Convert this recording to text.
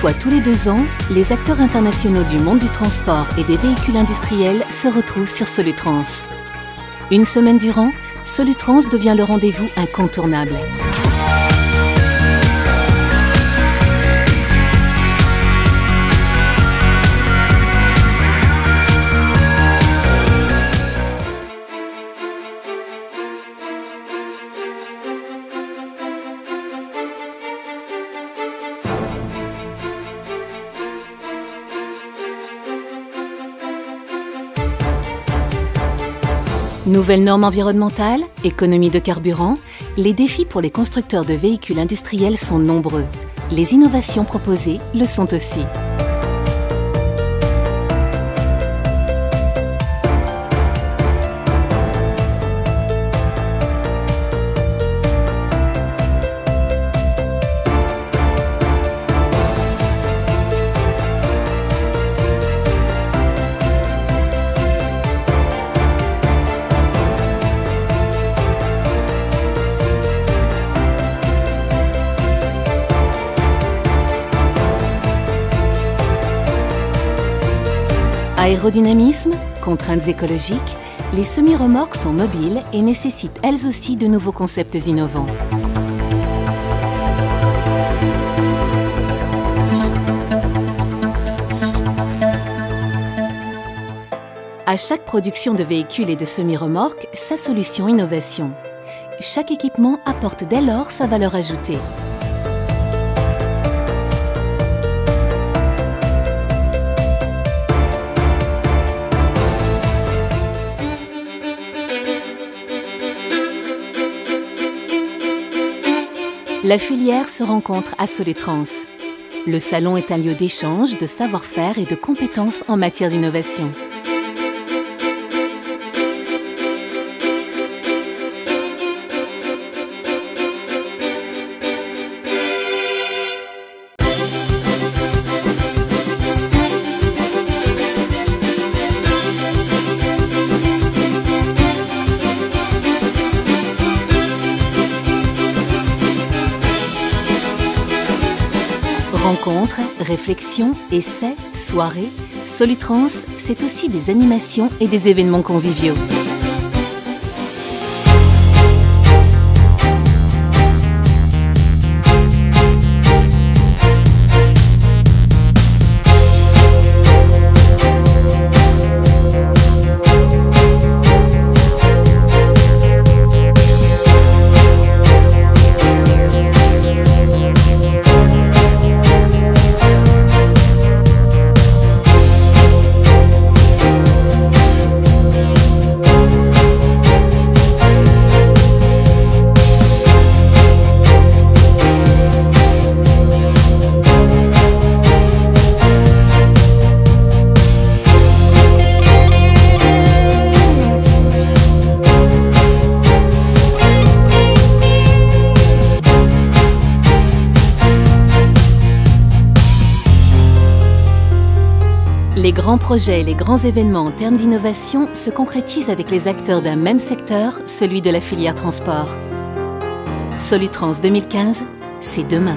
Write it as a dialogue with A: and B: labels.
A: fois tous les deux ans, les acteurs internationaux du monde du transport et des véhicules industriels se retrouvent sur Solutrans. Une semaine durant, Solutrans devient le rendez-vous incontournable. Nouvelles normes environnementales, économie de carburant, les défis pour les constructeurs de véhicules industriels sont nombreux. Les innovations proposées le sont aussi. Aérodynamisme, contraintes écologiques, les semi-remorques sont mobiles et nécessitent elles aussi de nouveaux concepts innovants. À chaque production de véhicules et de semi-remorques, sa solution innovation. Chaque équipement apporte dès lors sa valeur ajoutée. La filière se rencontre à Soletrans. Le salon est un lieu d'échange, de savoir-faire et de compétences en matière d'innovation. Rencontres, réflexions, essais, soirées, Solutrans, c'est aussi des animations et des événements conviviaux. Les grands projets et les grands événements en termes d'innovation se concrétisent avec les acteurs d'un même secteur, celui de la filière transport. Solutrans 2015, c'est demain.